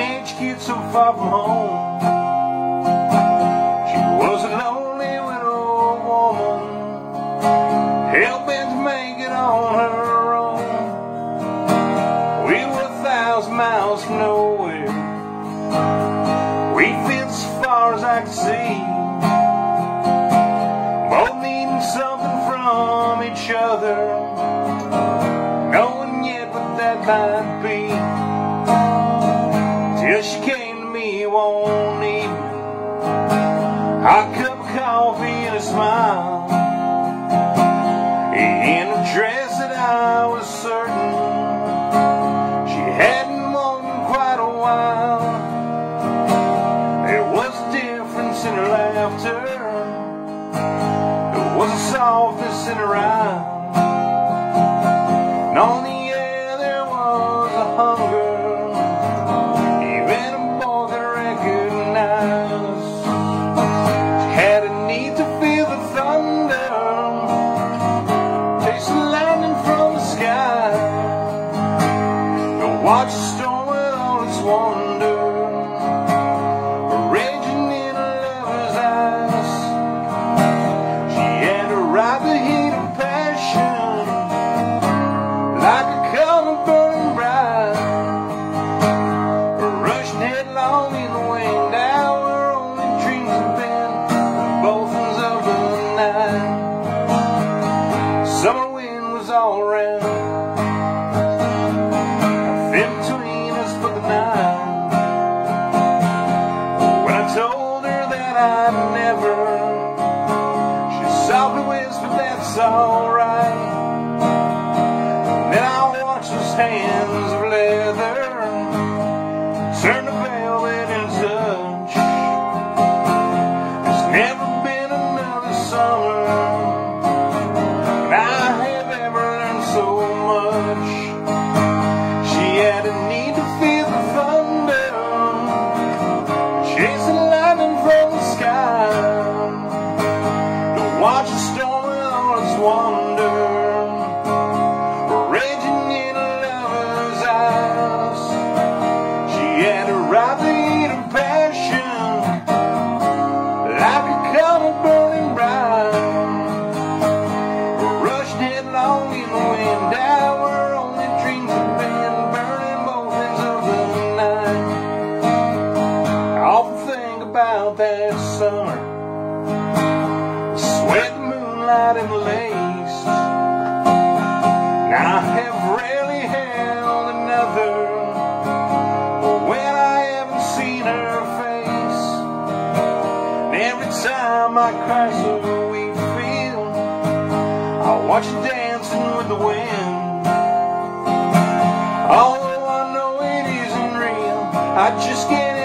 Teenage kid so far from home. She was a lonely widow woman, hell bent to make it on her own. We were a thousand miles from nowhere. We fit as far as I could see. Both needing something from each other. Knowing yet what that might was a softness in eyes. And on the air there was a hunger. Even a boy could recognize. She had a need to feel the thunder. Taste the lightning from the sky. To watch whispered, summer, sweat, moonlight, and lace. Now I have rarely held another when I haven't seen her face. And every time I cry so we feel, I watch her dancing with the wind. Although I know it isn't real, I just can't